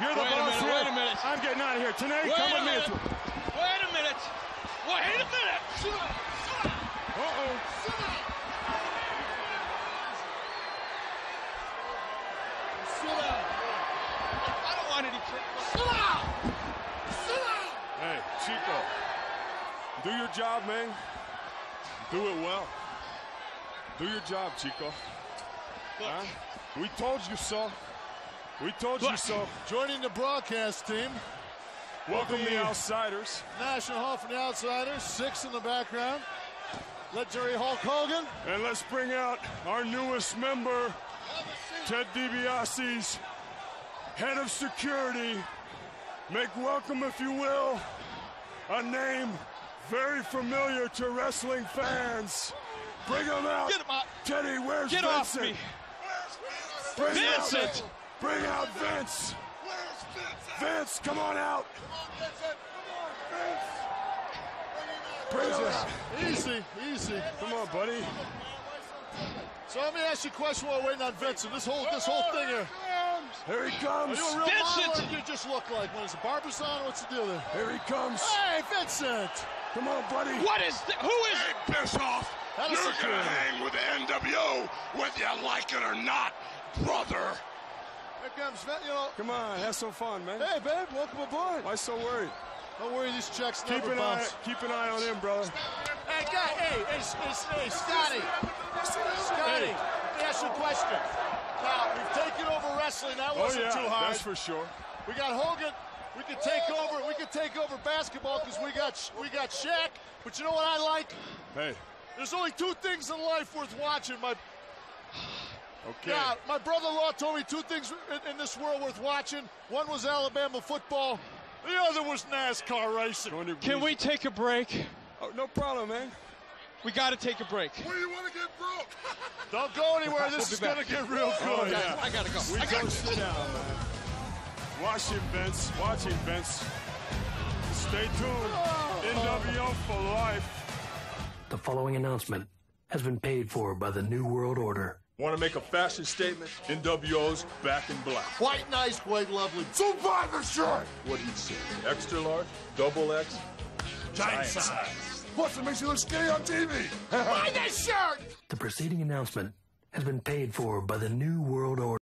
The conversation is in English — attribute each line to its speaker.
Speaker 1: You're the
Speaker 2: Wait a
Speaker 1: boss
Speaker 2: minute,
Speaker 1: here.
Speaker 2: wait a minute.
Speaker 1: I'm getting out of here. Tonight,
Speaker 2: Wait
Speaker 1: come with me.
Speaker 2: Wait a minute. Wait a minute.
Speaker 1: Uh-oh.
Speaker 2: I don't want any trouble.
Speaker 1: Hey, Chico. Do your job, man. Do it well. Do your job, Chico. Huh? We told you so. We told you so.
Speaker 3: Joining the broadcast team,
Speaker 1: Welcome the outsiders.
Speaker 3: Nash and Hall for the Outsiders, Syxx in the background. Legendary Hulk Hogan.
Speaker 1: And let's bring out our newest member, Ted DiBiase's head of security. Make welcome, if you will, a name very familiar to wrestling fans. Bring him out.
Speaker 2: Get him out.
Speaker 1: Teddy, where's
Speaker 2: Get off
Speaker 1: Vincent?
Speaker 2: me.
Speaker 1: Bring
Speaker 2: Vincent!
Speaker 1: Out, bring out Vince. Vince, Vince, come on out. Bring him out.
Speaker 3: Easy, easy.
Speaker 1: Come on, buddy.
Speaker 3: So let me ask you a question while we're waiting on Vincent. This whole this whole thing here.
Speaker 1: Here he
Speaker 3: Are
Speaker 1: comes.
Speaker 3: you a real
Speaker 2: Vincent!
Speaker 3: model or do you just look like one? Is it Barbizon? What's the deal there?
Speaker 1: Here he comes.
Speaker 3: Hey, Vincent!
Speaker 1: Come on, buddy.
Speaker 2: What is th- Who is
Speaker 4: Hey, piss off! You're
Speaker 3: it
Speaker 4: gonna hang with the NWO, whether you like it or not, brother.
Speaker 3: Here comes Vin- you know.
Speaker 1: Come on, have some fun, man.
Speaker 3: Hey, babe, welcome aboard.
Speaker 1: Why so worried?
Speaker 3: Don't worry, these checks
Speaker 1: Keep
Speaker 3: never
Speaker 1: an eye,
Speaker 3: bounce.
Speaker 1: keep an eye on him, brother.
Speaker 3: Hey, guy, hey, hey, hey, hey, Scotty. Scotty, let me ask you a question. Now, we've taken over wrestling. That
Speaker 1: Oh
Speaker 3: wasn't
Speaker 1: yeah,
Speaker 3: too hard.
Speaker 1: that's for sure.
Speaker 3: We got Hogan. We could take over. We could take over basketball because we got we got Shaq. But you know what I like?
Speaker 1: Hey,
Speaker 3: There's only two things in life worth watching. My
Speaker 1: okay.
Speaker 3: yeah, my brother-in-law told me two things in, in this world worth watching. One was Alabama football. The other was NASCAR racing.
Speaker 2: Can we take a break?
Speaker 1: Oh, no problem, man.
Speaker 2: We got to take a break.
Speaker 4: Where do you want to get broke?
Speaker 3: Don't go anywhere. This
Speaker 2: be
Speaker 3: is gonna get real
Speaker 1: Oh,
Speaker 3: good.
Speaker 1: yeah.
Speaker 2: I gotta go.
Speaker 1: We
Speaker 2: I gotta
Speaker 1: don't sit down, man. Watch him, Vince. Watch him, Vince. Stay tuned. NWO for life.
Speaker 5: The following announcement has been paid for by the New World Order.
Speaker 6: Want to make a fashion statement? NWO's back in black.
Speaker 3: White nice, white lovely.
Speaker 4: So buy the shirt.
Speaker 6: What do you see? Extra large? Double X?
Speaker 4: Giant size. Plus, it makes you look skinny on TV.
Speaker 3: Buy that shirt.
Speaker 5: The preceding announcement has been paid for by the New World Order.